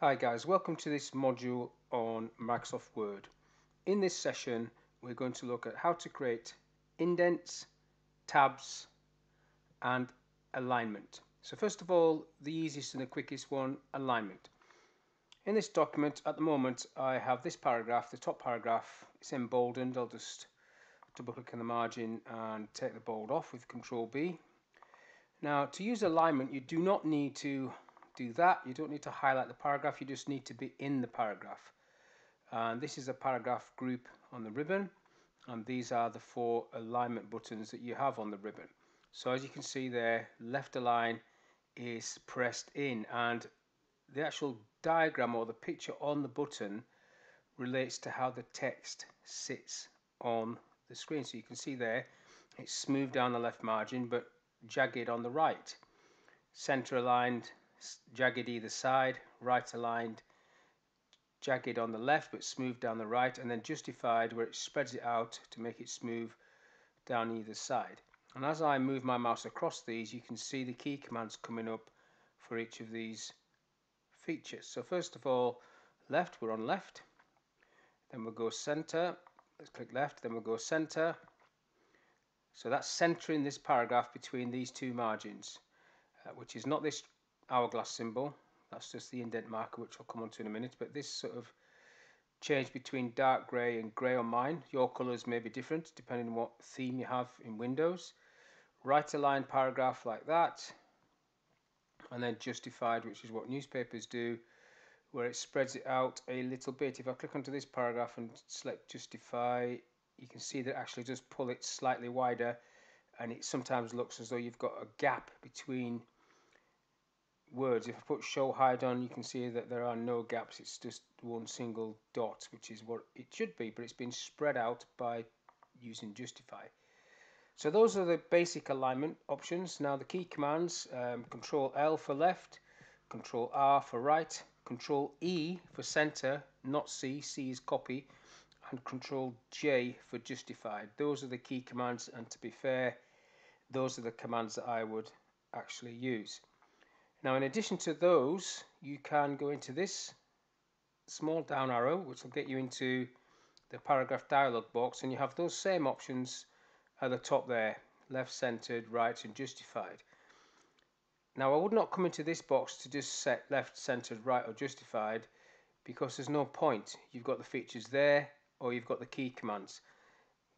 Hi guys, welcome to this module on Microsoft Word. In this session we're going to look at how to create indents, tabs and alignment. So first of all, the easiest and the quickest one, alignment. In this document at the moment I have this paragraph, the top paragraph, it's emboldened. I'll just double click on the margin and take the bold off with Control B. Now to use alignment you do not need to do that. You don't need to highlight the paragraph, you just need to be in the paragraph. And this is a paragraph group on the ribbon, and these are the four alignment buttons that you have on the ribbon. So as you can see there, left align is pressed in, and the actual diagram or the picture on the button relates to how the text sits on the screen. So you can see there, it's smooth down the left margin, but jagged on the right. Center aligned jagged either side, right aligned, jagged on the left but smooth down the right, and then justified where it spreads it out to make it smooth down either side. And as I move my mouse across these, you can see the key commands coming up for each of these features. So first of all, left, we're on left. Then we'll go center. Let's click left, then we'll go center. So that's centering this paragraph between these two margins, uh, which is not this hourglass symbol. That's just the indent marker, which I'll come on to in a minute. But this sort of change between dark grey and grey on mine. Your colours may be different depending on what theme you have in Windows. Right aligned paragraph like that. And then justified, which is what newspapers do, where it spreads it out a little bit. If I click onto this paragraph and select justify, you can see that actually just pull it slightly wider and it sometimes looks as though you've got a gap between words. If I put show hide on, you can see that there are no gaps. It's just one single dot, which is what it should be, but it's been spread out by using justify. So those are the basic alignment options. Now the key commands, um, Control L for left, Control R for right, Control E for center, not C, C is copy, and Control J for justified. Those are the key commands, and to be fair, those are the commands that I would actually use. Now in addition to those, you can go into this small down arrow, which will get you into the paragraph dialog box, and you have those same options at the top there, left centered, right, and justified. Now I would not come into this box to just set left centered, right, or justified, because there's no point. You've got the features there, or you've got the key commands.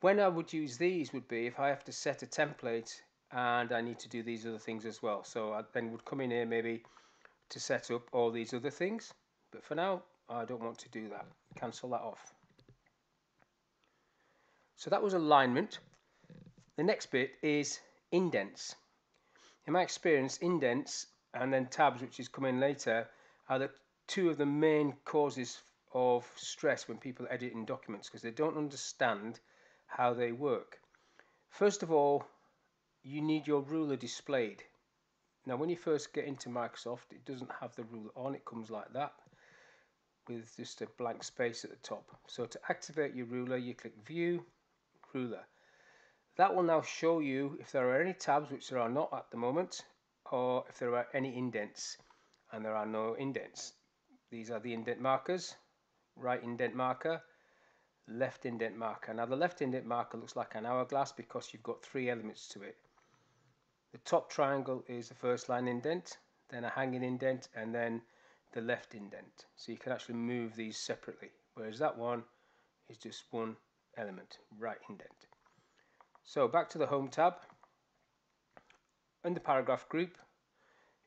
When I would use these would be if I have to set a template and I need to do these other things as well. So I then would come in here maybe to set up all these other things. But for now, I don't want to do that. Cancel that off. So that was alignment. The next bit is indents. In my experience, indents and then tabs, which is coming later, are the two of the main causes of stress when people edit in documents because they don't understand how they work. First of all, you need your ruler displayed. Now when you first get into Microsoft it doesn't have the ruler on, it comes like that with just a blank space at the top. So to activate your ruler you click view, ruler. That will now show you if there are any tabs which there are not at the moment or if there are any indents and there are no indents. These are the indent markers, right indent marker, left indent marker. Now the left indent marker looks like an hourglass because you've got three elements to it. The top triangle is the first line indent, then a hanging indent, and then the left indent. So you can actually move these separately, whereas that one is just one element, right indent. So back to the Home tab. The paragraph group,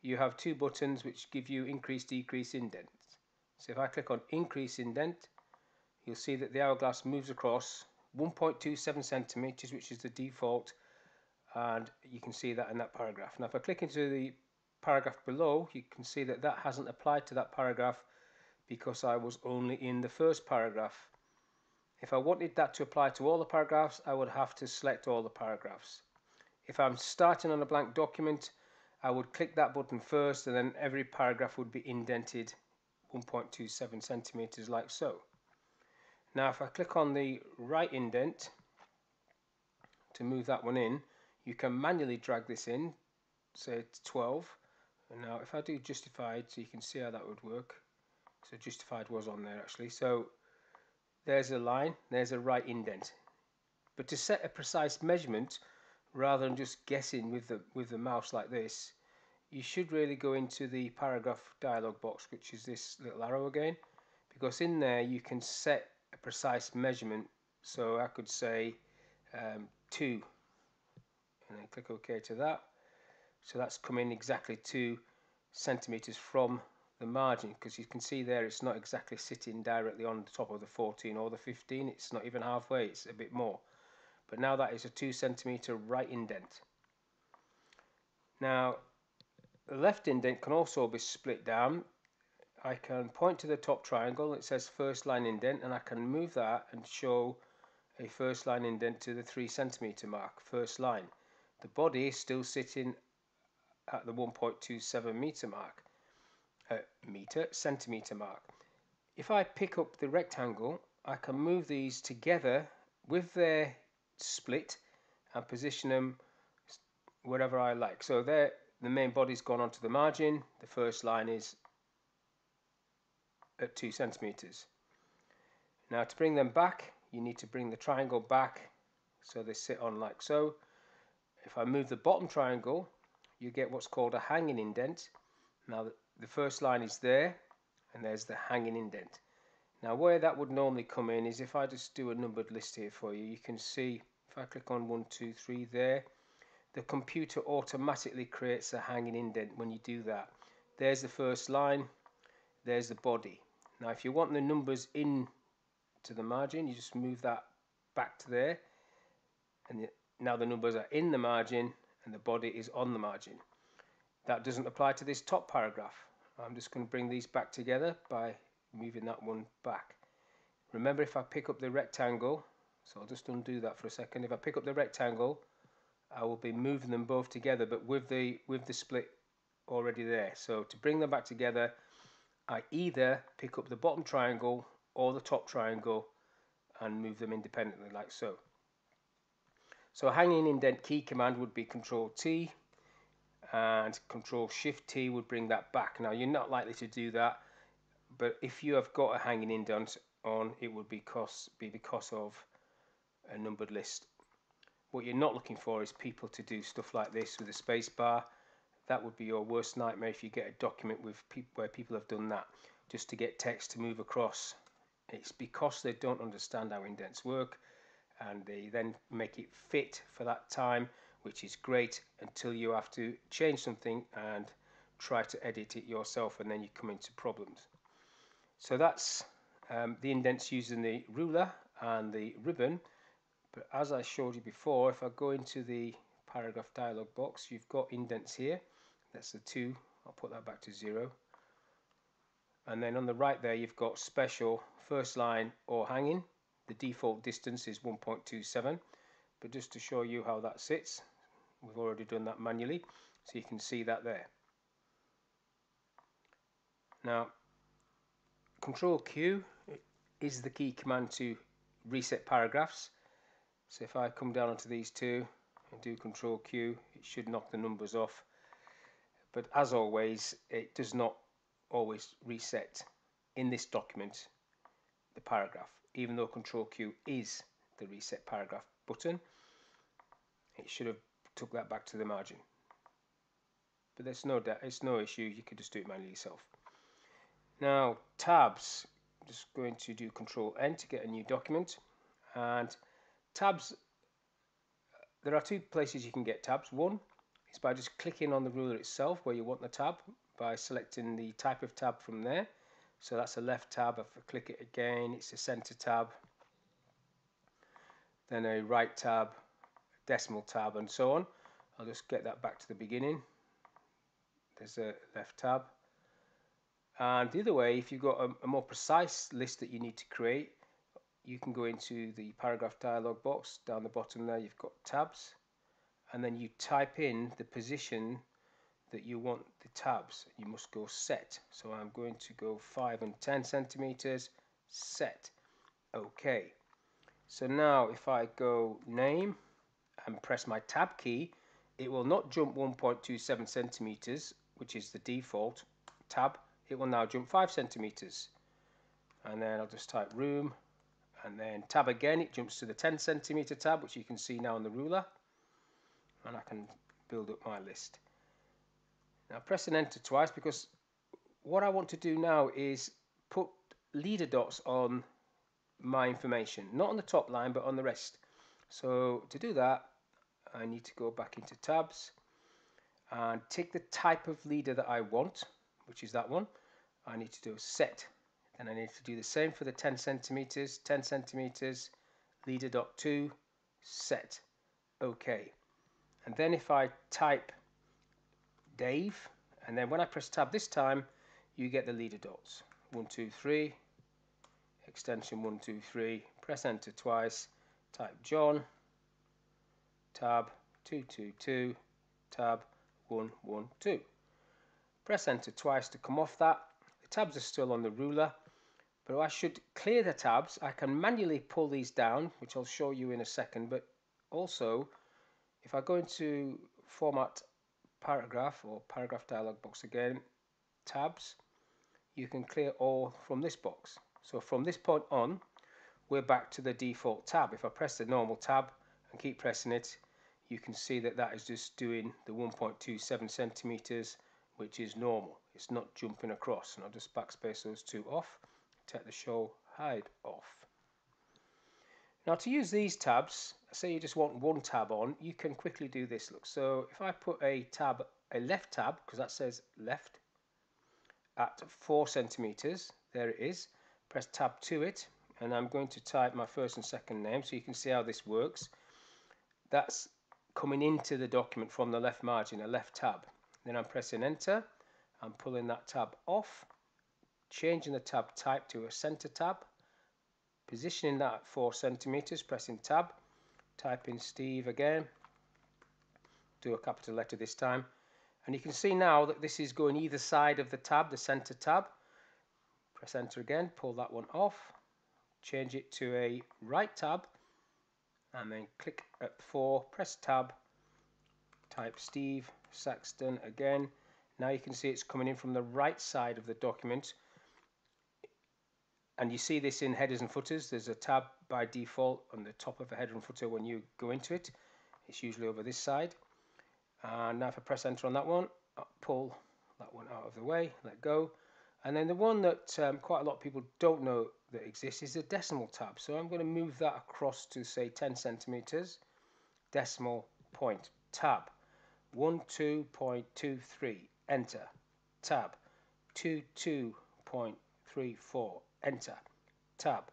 you have two buttons which give you increase, decrease indents. So if I click on increase indent, you'll see that the hourglass moves across 1.27 centimeters, which is the default and you can see that in that paragraph. Now if I click into the paragraph below you can see that that hasn't applied to that paragraph because I was only in the first paragraph. If I wanted that to apply to all the paragraphs I would have to select all the paragraphs. If I'm starting on a blank document I would click that button first and then every paragraph would be indented 1.27 centimeters like so. Now if I click on the right indent to move that one in you can manually drag this in, say it's 12. And now if I do justified, so you can see how that would work. So justified was on there actually. So there's a line, there's a right indent. But to set a precise measurement, rather than just guessing with the with the mouse like this, you should really go into the paragraph dialog box, which is this little arrow again, because in there you can set a precise measurement. So I could say um, 2, and then click OK to that. So that's coming exactly 2 centimeters from the margin because you can see there it's not exactly sitting directly on the top of the 14 or the 15 it's not even halfway it's a bit more. But now that is a 2 centimeter right indent. Now the left indent can also be split down. I can point to the top triangle it says first line indent and I can move that and show a first line indent to the 3 centimeter mark first line the body is still sitting at the 1.27 meter mark uh, meter centimeter mark. If I pick up the rectangle, I can move these together with their split and position them wherever I like. So there, the main body's gone onto the margin. The first line is at two centimeters. Now to bring them back, you need to bring the triangle back so they sit on like so. If I move the bottom triangle, you get what's called a hanging indent. Now the first line is there and there's the hanging indent. Now where that would normally come in is if I just do a numbered list here for you, you can see if I click on 1, 2, 3 there, the computer automatically creates a hanging indent when you do that. There's the first line, there's the body. Now if you want the numbers in to the margin, you just move that back to there and now the numbers are in the margin and the body is on the margin. That doesn't apply to this top paragraph. I'm just going to bring these back together by moving that one back. Remember if I pick up the rectangle, so I'll just undo that for a second. If I pick up the rectangle, I will be moving them both together, but with the with the split already there. So to bring them back together, I either pick up the bottom triangle or the top triangle and move them independently like so. So hanging indent key command would be Control T and Control Shift T would bring that back. Now you're not likely to do that, but if you have got a hanging indent on, it would be because, be because of a numbered list. What you're not looking for is people to do stuff like this with a space bar. That would be your worst nightmare if you get a document with pe where people have done that just to get text to move across. It's because they don't understand how indents work and they then make it fit for that time which is great until you have to change something and try to edit it yourself and then you come into problems. So that's um, the indents using the ruler and the ribbon. But as I showed you before if I go into the paragraph dialog box you've got indents here. That's the two. I'll put that back to zero. And then on the right there you've got special first line or hanging the default distance is 1.27 but just to show you how that sits we've already done that manually so you can see that there. Now control Q is the key command to reset paragraphs. So if I come down onto these two and do control Q it should knock the numbers off. But as always it does not always reset in this document the paragraph even though control Q is the reset paragraph button it should have took that back to the margin. But there's no doubt it's no issue, you could just do it manually yourself. Now tabs, I'm just going to do control N to get a new document and tabs there are two places you can get tabs. One is by just clicking on the ruler itself where you want the tab by selecting the type of tab from there. So that's a left tab. If I click it again, it's a center tab. Then a right tab, decimal tab and so on. I'll just get that back to the beginning. There's a left tab. And the other way, if you've got a, a more precise list that you need to create, you can go into the paragraph dialog box down the bottom there you've got tabs and then you type in the position that you want the tabs you must go set so I'm going to go 5 and 10 centimeters set okay so now if I go name and press my tab key, it will not jump 1.27 centimeters, which is the default tab. it will now jump 5 centimeters. And then I'll just type room and then tab again, it jumps to the 10 centimeter tab, which you can see now on the ruler. And I can build up my list. Now press and enter twice because what I want to do now is put leader dots on my information, not on the top line, but on the rest. So to do that, I need to go back into tabs and take the type of leader that I want, which is that one. I need to do a set. Then I need to do the same for the 10 centimeters, 10 centimeters, leader dot two, set. Okay. And then if I type Dave, and then when I press tab this time, you get the leader dots. One, two, three, extension one, two, three, press enter twice, type John, tab 222, tab 112. Press enter twice to come off that. The tabs are still on the ruler, but I should clear the tabs. I can manually pull these down, which I'll show you in a second, but also if I go into format paragraph or paragraph dialog box again, tabs, you can clear all from this box. So from this point on, we're back to the default tab. If I press the normal tab and keep pressing it, you can see that that is just doing the 1.27 centimeters, which is normal. It's not jumping across. And I'll just backspace those two off, take the show hide off. Now to use these tabs, say you just want one tab on, you can quickly do this. Look, so if I put a tab, a left tab, because that says left, at four centimeters, there it is. Press tab to it, and I'm going to type my first and second name so you can see how this works. That's coming into the document from the left margin, a left tab. Then I'm pressing enter, I'm pulling that tab off, changing the tab type to a center tab, positioning that at 4 centimeters, pressing tab, type in Steve again, do a capital letter this time, and you can see now that this is going either side of the tab, the center tab. Press enter again, pull that one off, change it to a right tab, and then click at 4, press tab, type Steve Saxton again. Now you can see it's coming in from the right side of the document. And you see this in headers and footers. There's a tab by default on the top of a header and footer when you go into it. It's usually over this side. And now if I press enter on that one, pull that one out of the way, let go. And then the one that um, quite a lot of people don't know that exists is the decimal tab. So I'm going to move that across to say 10 centimeters, decimal point tab, 12.23, enter, tab, 22.34, enter, tab,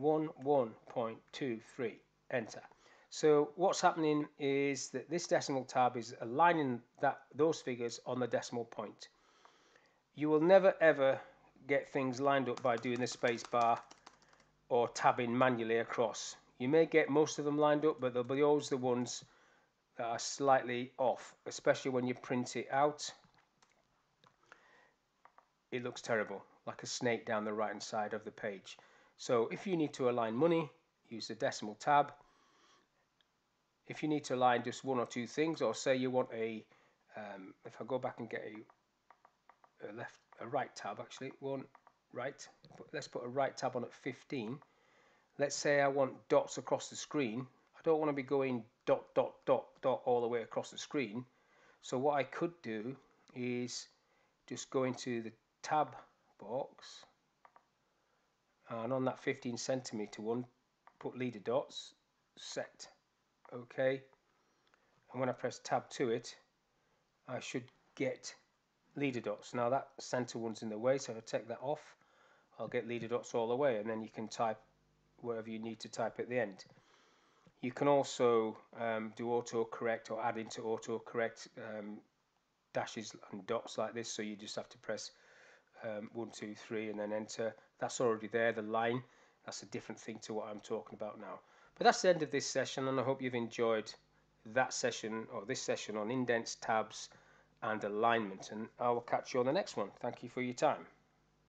11.23, enter. So what's happening is that this decimal tab is aligning that those figures on the decimal point. You will never ever get things lined up by doing the space bar or tabbing manually across. You may get most of them lined up, but there'll be always the ones that are slightly off, especially when you print it out. It looks terrible, like a snake down the right hand side of the page. So if you need to align money, use the decimal tab if you need to align just one or two things, or say you want a, um, if I go back and get a, a, left, a right tab actually, one right, let's put a right tab on at 15. Let's say I want dots across the screen. I don't want to be going dot, dot, dot, dot all the way across the screen. So what I could do is just go into the tab box. And on that 15 centimeter one, put leader dots, set okay? And when I press tab to it I should get leader dots. Now that center one's in the way so if I take that off I'll get leader dots all the way and then you can type whatever you need to type at the end. You can also um, do autocorrect or add into autocorrect um, dashes and dots like this so you just have to press um, one two three and then enter that's already there the line that's a different thing to what I'm talking about now but that's the end of this session and I hope you've enjoyed that session or this session on indents, tabs and alignment and I will catch you on the next one. Thank you for your time.